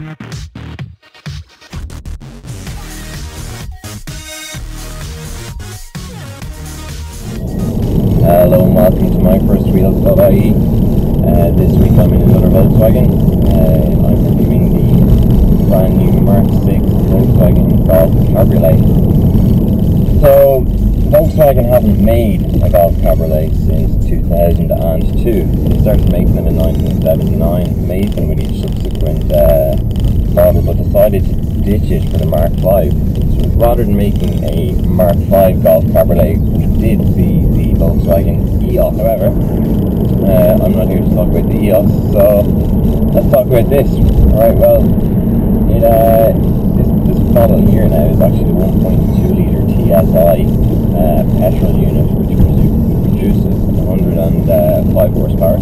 Hello, Martin to myfirstwheels.ie. Uh, this week I'm in another Volkswagen. Uh, I'm reviewing the brand new Mark 6 Volkswagen Golf Cabriolet. So, Volkswagen haven't made a Golf Cabriolet since. 2002. They started making them in 1979, made them with each subsequent uh, model, but decided to ditch it for the Mark 5 rather than making a Mark V Golf Cabriolet, we did see the Volkswagen EOS. However, uh, I'm not here to talk about the EOS, so let's talk about this. Alright, well, it, uh, this, this model here now is actually the 1.2 litre TSI uh, petrol unit, which produces 105 horsepower.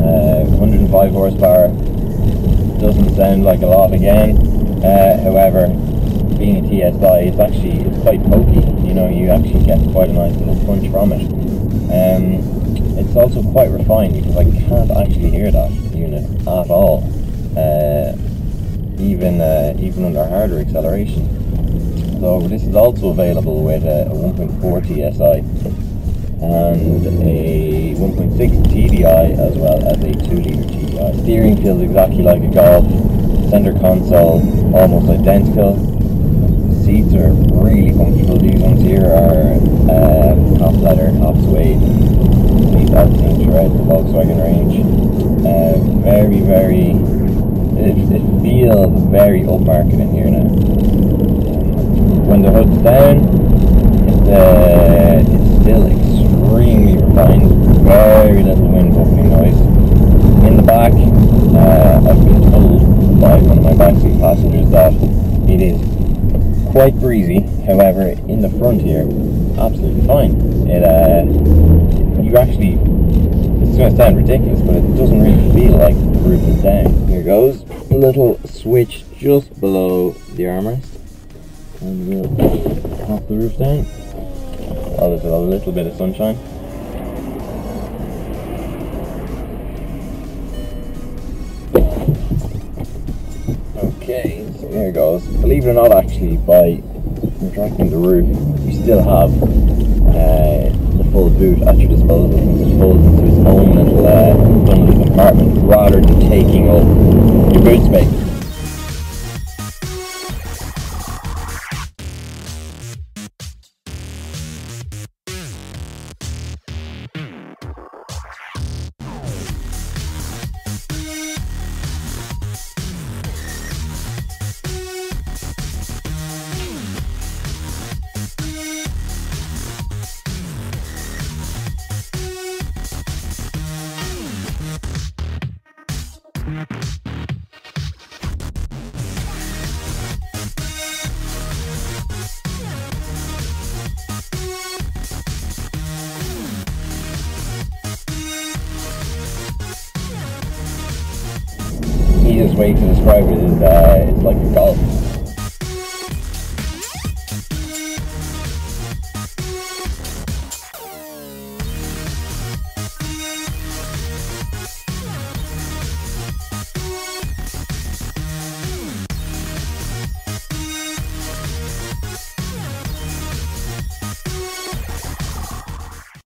Uh, 105 horsepower doesn't sound like a lot again. Uh, however, being a TSI, it's actually it's quite pokey. You know, you actually get quite a nice little punch from it. Um, it's also quite refined because I can't actually hear that unit at all, uh, even uh, even under harder acceleration. So this is also available with a, a 1.4 TSI and a 1.6 TDI as well as a 2 litre TDI. Steering feels exactly like a Golf. Center console almost identical seats are really comfortable. These ones here are uh, half leather, half suede. These are seen throughout the Volkswagen range. Uh, very, very, it, it feels very upmarket in here now. When the hood's down, it's, uh, backseat passengers that it is quite breezy. However, in the front here, absolutely fine. It uh, you actually, it's going to sound ridiculous, but it doesn't really feel like the roof is down. Here goes a little switch just below the armrest, and we'll pop the roof down. Oh, there's a little bit of sunshine. Goes. Believe it or not, actually, by retracting the roof, you still have uh, the full boot at your disposal since it folds into its own little uh, compartment rather than taking up your boot space. Easiest way to describe it is uh, it's like a golf